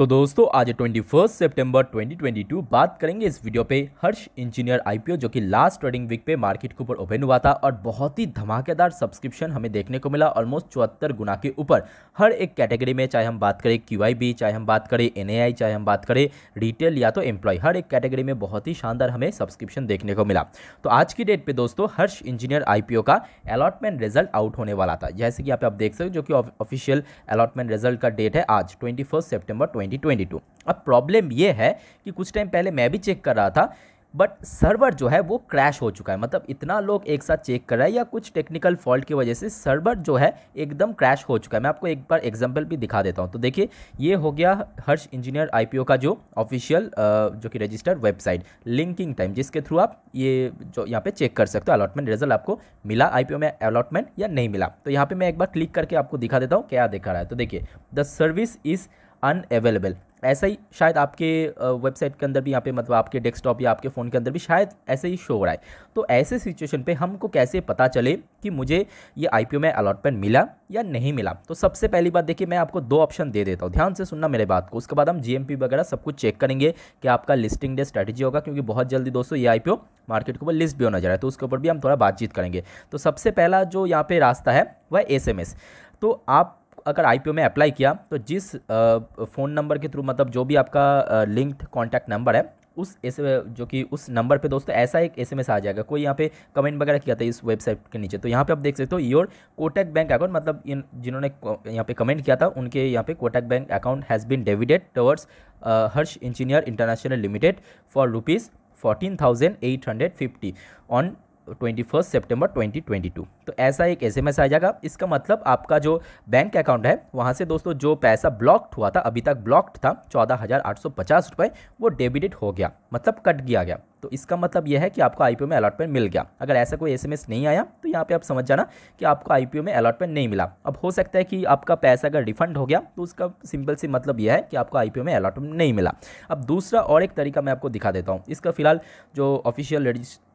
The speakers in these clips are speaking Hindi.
तो दोस्तों, आज 21 सितंबर 2022 बात करेंगे इस वीडियो पे। हर्ष इंजीनियर आईपीओ जो कि लास्ट ट्रेडिंग वीक पे मार्केट के ऊपर ओपन हुआ था और बहुत ही धमाकेदार सब्सक्रिप्शन हमें देखने को मिला ऑलमोस्ट चौहत्तर गुना के ऊपर। हर एक कैटेगरी में चाहे हम बात करें क्यूआईबी चाहे हम बात करें एनएआई चाहे हम बात करें रिटेल या तो एम्प्लॉय हर एक कैटेगरी में बहुत ही शानदार हमें सब्सक्रिप्शन देखने को मिला। तो आज की डेट पर दोस्तों, हर्ष इंजीनियर आईपीओ का अलॉटमेंट रिज़ल्ट आउट होने वाला था। जैसे कि आप देख सकते हो जो कि ऑफिशियल अलॉटमेंट रिज़ल्ट का डेट है आज ट्वेंटी सितंबर 2022 अब प्रॉब्लम ये है कि कुछ टाइम पहले मैं भी चेक कर रहा था बट सर्वर जो है वो क्रैश हो चुका है। मतलब इतना लोग एक साथ चेक कर रहा है या कुछ टेक्निकल फॉल्ट की वजह से सर्वर जो है एकदम क्रैश हो चुका है। मैं आपको एक बार एग्जांपल भी दिखा देता हूँ। तो देखिए, ये हो गया हर्ष इंजीनियर आईपीओ का जो ऑफिशियल जो कि रजिस्टर्ड वेबसाइट लिंकिंग टाइम जिसके थ्रू आप ये जो यहाँ पे चेक कर सकते हो। अलॉटमेंट रिज़ल्ट आपको मिला आईपीओ में अलॉटमेंट या नहीं मिला। तो यहाँ पर मैं एक बार क्लिक करके आपको दिखा देता हूँ, क्या दिखा रहा है। तो देखिए द सर्विस इज़ अनअवेलेबल ऐसा ही शायद आपके वेबसाइट के अंदर भी, यहाँ पे मतलब आपके डेस्कटॉप या आपके फ़ोन के अंदर भी शायद ऐसे ही शो हो रहा है। तो ऐसे सिचुएशन पे हमको कैसे पता चले कि मुझे ये आईपीओ में अलॉटमेंट मिला या नहीं मिला? तो सबसे पहली बात देखिए, मैं आपको दो ऑप्शन दे देता हूँ। ध्यान से सुनना मेरे बात को। उसके बाद हम जीएमपी वगैरह सब कुछ चेक करेंगे कि आपका लिस्टिंग डे स्ट्रैटेजी होगा, क्योंकि बहुत जल्दी दोस्तों ये आईपीओ मार्केट के ऊपर लिस्ट भी होना जा रहा है। तो उसके ऊपर भी हम थोड़ा बातचीत करेंगे। तो सबसे पहला जो यहाँ पर रास्ता है, वह एसएमएस तो आप अगर आईपीओ में अप्लाई किया तो जिस फ़ोन नंबर के थ्रू मतलब जो भी आपका लिंक्ड कॉन्टैक्ट नंबर है, उस एस जो कि उस नंबर पे दोस्तों ऐसा एक एसएमएस आ जाएगा। कोई यहाँ पे कमेंट वगैरह किया था इस वेबसाइट के नीचे तो यहाँ पे आप देख सकते हो योर कोटक बैंक अकाउंट मतलब इन, जिन्होंने यहाँ पे कमेंट किया था, उनके यहाँ पे Kotak bank account has been डेविडेड towards Harsh engineer international limited for rupees fourteen thousand eight hundred fifty on twenty first September twenty twenty two. तो ऐसा एक एस एम एस आ जाएगा। इसका मतलब आपका जो बैंक अकाउंट है, वहाँ से दोस्तों जो पैसा ब्लॉक्ड हुआ था, अभी तक ब्लॉक्ड था, चौदह हज़ार आठ सौ पचास रुपये वो डेबिटेड हो गया मतलब कट गया गया। तो इसका मतलब यह है कि आपको आईपीओ में अलॉटमेंट मिल गया। अगर ऐसा कोई एसएमएस नहीं आया तो यहाँ पे आप समझ जाना कि आपको आईपीओ में अलॉटमेंट नहीं मिला। अब हो सकता है कि आपका पैसा अगर रिफंड हो गया तो उसका सिंपल सी मतलब यह है कि आपको आईपीओ में अलॉटमेंट नहीं मिला। अब दूसरा और एक तरीका मैं आपको दिखा देता हूँ। इसका फ़िलहाल जो ऑफिशियल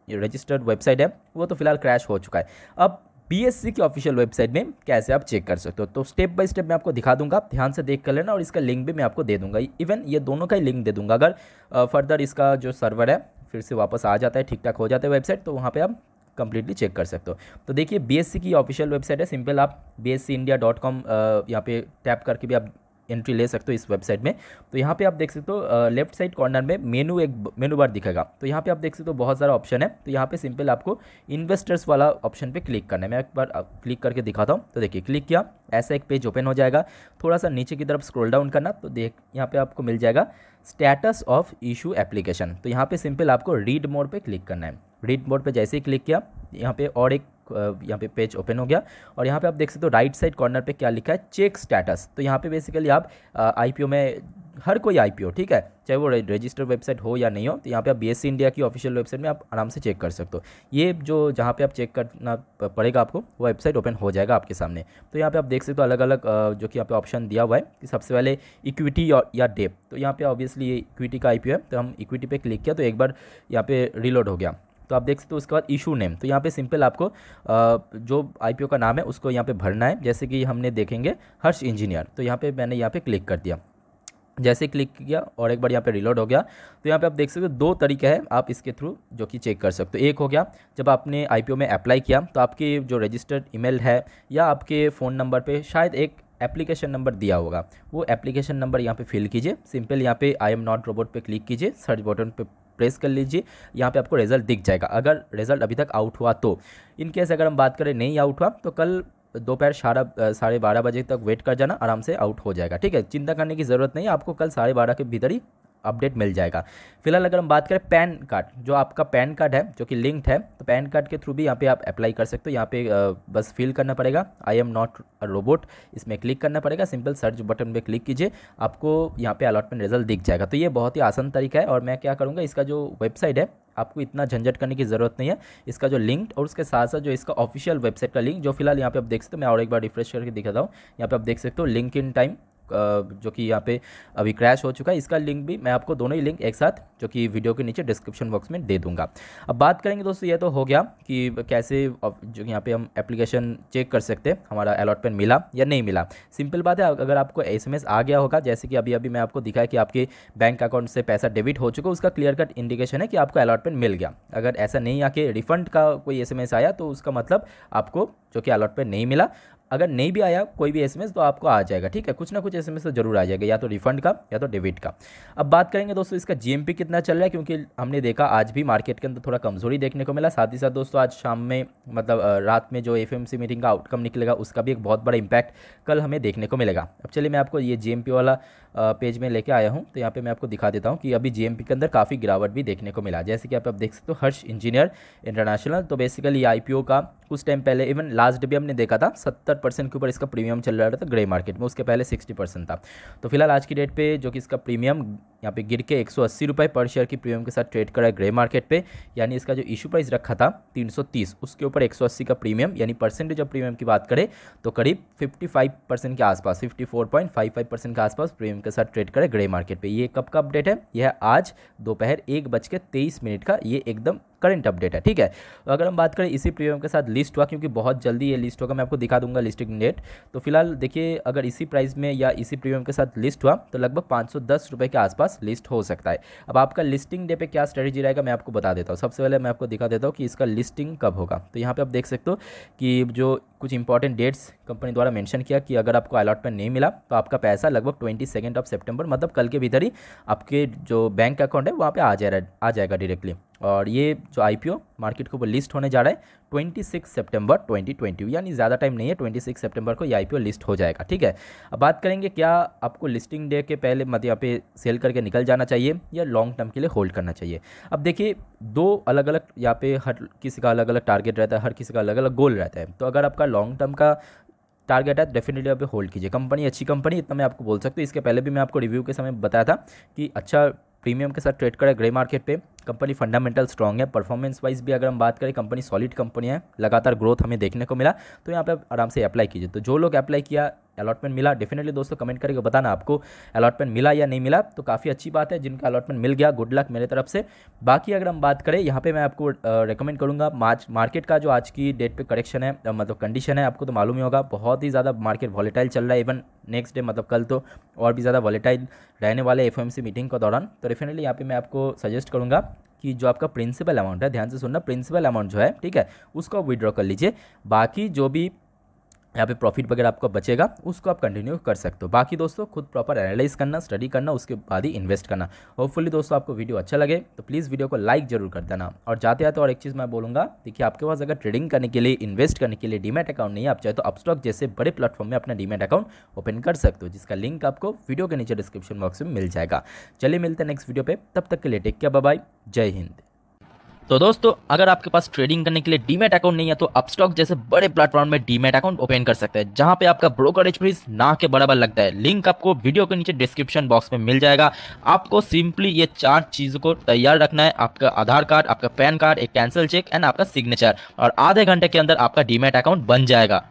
रजिस्टर्ड वेबसाइट है, वो तो फ़िलहाल क्रैश हो चुका है। अब बीएससी की ऑफिशियल वेबसाइट में कैसे आप चेक कर सकते हो? तो स्टेप बाय स्टेप मैं आपको दिखा दूँगा, ध्यान से देख कर लेना और इसका लिंक भी मैं आपको दे दूँगा। इवन ये दोनों का ही लिंक दे दूँगा। अगर फर्दर इसका जो सर्वर है, फिर से वापस आ जाता है ठीक ठाक हो जाता है वेबसाइट तो वहाँ पर आप कंप्लीटली चेक कर सकते हो। तो देखिए बीएससी की ऑफिशियल वेबसाइट है सिंपल आप B S C India dot com यहाँ पर टैप करके भी आप एंट्री ले सकते हो इस वेबसाइट में। तो यहाँ पे आप देख सकते हो लेफ़्ट साइड कॉर्नर में मेनू एक मेनू बार दिखेगा। तो यहाँ पे आप देख सकते हो बहुत सारा ऑप्शन है। तो यहाँ पे सिंपल आपको इन्वेस्टर्स वाला ऑप्शन पे क्लिक करना है। मैं एक बार क्लिक करके दिखाता हूँ। तो देखिए क्लिक किया, ऐसा एक पेज ओपन हो जाएगा। थोड़ा सा नीचे की तरफ़ स्क्रोल डाउन करना तो देख, यहाँ पर आपको मिल जाएगा स्टेटस ऑफ़ इशू एप्लीकेशन तो यहाँ पर सिंपल आपको रीड मोड पर क्लिक करना है। रीड मोड पर जैसे ही क्लिक किया, यहाँ पे और एक यहाँ पे पेज ओपन हो गया। और यहाँ पे आप देख सकते हो राइट साइड कॉर्नर पे क्या लिखा है? चेक स्टेटस तो यहाँ पे बेसिकली आप आईपीओ में हर कोई आईपीओ ठीक है? चाहे वो रजिस्टर्ड वेबसाइट हो या नहीं हो तो यहाँ पे आप बीएससी इंडिया की ऑफिशियल वेबसाइट में आप आराम से चेक कर सकते हो। ये जो, जहाँ पे आप चेक करना पड़ेगा आपको, वो वेबसाइट ओपन हो जाएगा आपके सामने। तो यहाँ पे आप देख सकते हो अलग अलग जो कि यहाँ पे ऑप्शन दिया हुआ है कि सबसे पहले इक्विटी या डेप तो यहाँ पे ऑब्वियसली इक्विटी का आईपीओ है तो हम इक्विटी पे क्लिक किया तो एक बार यहाँ पे रिलोड हो गया। तो आप देख सकते हो उसके बाद इशू नेम तो यहाँ पे सिंपल आपको जो आईपीओ का नाम है, उसको यहाँ पे भरना है। जैसे कि हमने देखेंगे हर्ष इंजीनियर। तो यहाँ पे मैंने यहाँ पे क्लिक कर दिया। जैसे क्लिक किया और एक बार यहाँ पे रिलोड हो गया। तो यहाँ पे आप देख सकते हो दो तरीके हैं आप इसके थ्रू जो कि चेक कर सकते हो। एक हो गया, जब आपने आईपीओ में अप्लाई किया तो आपके जो रजिस्टर्ड ईमेल है या आपके फ़ोन नंबर पे शायद एक एप्लीकेशन नंबर दिया होगा। वो एप्लीकेशन नंबर यहाँ पे फिल कीजिए। सिंपल यहाँ पे आई एम नॉट रोबोट पे क्लिक कीजिए। सर्च बटन पे प्रेस कर लीजिए, यहाँ पे आपको रिज़ल्ट दिख जाएगा। अगर रिज़ल्ट अभी तक आउट हुआ तो। इनकेस अगर हम बात करें नहीं आउट हुआ तो कल दोपहर साढ़ा साढ़े बारह बजे तक वेट कर जाना, आराम से आउट हो जाएगा। ठीक है? चिंता करने की ज़रूरत नहीं है, आपको कल साढ़े बारह के भीतर ही अपडेट मिल जाएगा। फ़िलहाल अगर हम बात करें पैन कार्ड, जो आपका पैन कार्ड है, जो कि लिंक्ड है तो पैन कार्ड के थ्रू भी यहाँ पे आप अप्लाई कर सकते हो। यहाँ पे बस फिल करना पड़ेगा। I am not a robot इसमें क्लिक करना पड़ेगा। सिंपल सर्च बटन पे क्लिक कीजिए। आपको यहाँ पे अलॉटमेंट रिज़ल्ट दिख जाएगा। तो ये बहुत ही आसान तरीका है और मैं क्या करूँगा, इसका जो वेबसाइट है, आपको इतना झंझट करने की ज़रूरत नहीं है। इसका जो लिंक और उसके साथ साथ जो इसका ऑफिशियल वेबसाइट का लिंक, जो फ़िलहाल यहाँ पे आप देख सकते हो, मैं और एक बार रिफ्रेश करके दिखाता हूँ। यहाँ पे आप देख सकते हो, लिंक इन टाइम। जो कि यहाँ पे अभी क्रैश हो चुका है। इसका लिंक भी मैं आपको दोनों ही लिंक एक साथ जो कि वीडियो के नीचे डिस्क्रिप्शन बॉक्स में दे दूँगा। अब बात करेंगे दोस्तों, ये तो हो गया कि कैसे जो यहाँ पे हम एप्लीकेशन चेक कर सकते हैं, हमारा अलॉटमेंट मिला या नहीं मिला। सिंपल बात है, अगर आपको एस आ गया होगा, जैसे कि अभी अभी मैं आपको दिखाया कि आपके बैंक अकाउंट से पैसा डेबिट हो चुका उसका क्लियर कट इंडिकेशन है कि आपको अलॉटमेंट मिल गया। अगर ऐसा नहीं आके रिफंड का कोई एसएमएस आया तो उसका मतलब आपको जो कि अलॉटमेंट नहीं मिला। अगर नहीं भी आया कोई भी एसएमएस तो आपको आ जाएगा, ठीक है? कुछ ना कुछ एसएमएस तो ज़रूर आ जाएगा, या तो रिफंड का, या तो डेबिट का। अब बात करेंगे दोस्तों, इसका जीएमपी कितना चल रहा है, क्योंकि हमने देखा आज भी मार्केट के अंदर थोड़ा कमज़ोरी देखने को मिला। साथ ही साथ दोस्तों, आज शाम में मतलब रात में जो एफएमसी मीटिंग का आउटकम निकलेगा, उसका भी एक बहुत बड़ा इंपैक्ट कल हमें देखने को मिलेगा। अब चलिए मैं आपको ये जी वाला पेज में लेके आया हूँ तो यहाँ पे मैं आपको दिखा देता हूँ कि अभी जीएमपी के अंदर काफ़ी गिरावट भी देखने को मिला। जैसे कि आप देख सकते हो, हर्ष इंजीनियर इंटरनेशनल तो बेसिकली आईपीओ का, कुछ टाइम पहले इवन लास्ट भी हमने देखा था, सत्तर परसेंट के ऊपर इसका प्रीमियम चल रहा था ग्रे मार्केट में, उसके पहले सिक्सटी परसेंट था। तो फ़िलहाल आज की डेट पे जो कि इसका प्रीमियम यहाँ पे गिर के एक सौ पर शेयर की प्रीमियम के साथ ट्रेड करा है ग्रे मार्केट पे, यानी इसका जो इशू प्राइस रखा था 330 उसके ऊपर 180 का प्रीमियम, यानी परसेंटेज ऑफ़ प्रीमियम की बात करें तो करीब 55 परसेंट के आसपास 54.55 परसेंट के आसपास प्रीमियम के साथ ट्रेड करे ग्रे मार्केट पे। ये कब का अपडेट है? यह आज दोपहर एक बज के तेईस मिनट का ये एकदम करंट अपडेट है, ठीक है? तो अगर हम बात करें इसी प्रीमियम के साथ लिस्ट हुआ, क्योंकि बहुत जल्दी ये लिस्ट होगा, मैं आपको दिखा दूँगा लिस्टिंग डेट तो फ़िलहाल देखिए, अगर इसी प्राइस में या इसी प्रीमियम के साथ लिस्ट हुआ तो लगभग पाँच सौ के आसपास लिस्ट हो सकता है। अब आपका लिस्टिंग डे पे क्या स्ट्रेटेजी रहेगा, मैं आपको बता देता हूँ। सबसे पहले मैं आपको दिखा देता हूँ कि इसका लिस्टिंग कब होगा। तो यहाँ पर आप देख सकते हो कि जो कुछ इंपॉर्टेंट डेट्स कंपनी द्वारा मेंशन किया कि अगर आपको अलॉटमेंट नहीं मिला तो आपका पैसा लगभग ट्वेंटी सेकेंड ऑफ़ सेप्टेम्बर मतलब कल के भीतर ही आपके जो बैंक अकाउंट है, वहाँ पे आ जाएगा आ जाएगा डायरेक्टली और ये जो आईपीओ मार्केट के ऊपर लिस्ट होने जा रहा है 26 सितंबर 2020 यानी ज़्यादा टाइम नहीं है 26 सितंबर को ये आईपीओ लिस्ट हो जाएगा, ठीक है? अब बात करेंगे क्या आपको लिस्टिंग डे के पहले मतलब यहाँ पे सेल करके निकल जाना चाहिए या लॉन्ग टर्म के लिए होल्ड करना चाहिए? अब देखिए, दो अलग अलग यहाँ पे हर किसी का अलग अलग टारगेट रहता है, हर किसी का अलग अलग गोल रहता है। तो अगर आपका लॉन्ग टर्म का टारगेट है डेफिनेटली आप होल्ड कीजिए। कंपनी अच्छी कंपनी इतना मैं आपको बोल सकता हूँ। इसके पहले भी मैं आपको रिव्यू के समय बताया था कि अच्छा प्रीमियम के साथ ट्रेड करें ग्रे मार्केट पे। कंपनी फंडामेंटल स्ट्रॉन्ग है परफॉर्मेंस वाइज भी अगर हम बात करें, कंपनी सॉलिड कंपनी है, लगातार ग्रोथ हमें देखने को मिला तो यहाँ पे आराम से अप्लाई कीजिए। तो जो लोग अप्लाई किया अलॉटमेंट मिला डेफिनेटली दोस्तों कमेंट करके बताना आपको अलॉटमेंट मिला या नहीं मिला तो काफ़ी अच्छी बात है, जिनका अलॉटमेंट मिल गया गुड लक मेरे तरफ़ से। बाकी अगर हम बात करें, यहाँ पे मैं आपको रिकमेंड करूँगा, मार्च मार्केट का जो आज की डेट पे करेक्शन है मतलब कंडीशन है, आपको तो मालूम ही होगा, बहुत ही ज़्यादा मार्केट वॉलेटाइल चल रहा है इवन नेक्स्ट डे मतलब कल तो और भी ज़्यादा वॉलेटाइल रहने वाले एफ़ मीटिंग के दौरान। तो डेफिनेटली यहाँ पर मैं आपको सजेस्ट करूँगा कि जो आपका प्रिंसिपल अमाउंट है, ध्यान से सुनना प्रिंसिपल अमाउंट जो है, ठीक है, उसको विड्रॉ कर लीजिए। बाकी जो भी यहाँ पे प्रॉफिट वगैरह आपका बचेगा, उसको आप कंटिन्यू कर सकते हो। बाकी दोस्तों, खुद प्रॉपर एनालाइज करना स्टडी करना, उसके बाद ही इन्वेस्ट करना। होपफुली दोस्तों आपको वीडियो अच्छा लगे तो प्लीज़ वीडियो को लाइक ज़रूर कर देना। और जाते आते और एक चीज़ मैं बोलूँगा, देखिए आपके पास अगर ट्रेडिंग करने के लिए इन्वेस्ट करने के लिए डीमेट अकाउंट नहीं है, आप चाहे तो अपस्टॉक जैसे बड़े प्लेटफॉर्म में अपना डीमेट अकाउंट ओपन कर सकते हो, जिसका लिंक आपको वीडियो के नीचे डिस्क्रिप्शन बॉक्स में मिल जाएगा। चलिए मिलते हैं नेक्स्ट वीडियो पर तब तक के लिए टेक केयर बाय जय हिंद। तो दोस्तों, अगर आपके पास ट्रेडिंग करने के लिए डीमेट अकाउंट नहीं है तो अपस्टॉक जैसे बड़े प्लेटफॉर्म में डीमेट अकाउंट ओपन कर सकते हैं, जहाँ पे आपका ब्रोकरेज फ़ीस ना के बराबर लगता है। लिंक आपको वीडियो के नीचे डिस्क्रिप्शन बॉक्स में मिल जाएगा। आपको सिंपली ये चार चीज़ों को तैयार रखना है। आपका आधार कार्ड, आपका पैन कार्ड, एक कैंसिल चेक एंड आपका सिग्नेचर और आधे घंटे के अंदर आपका डीमेट अकाउंट बन जाएगा।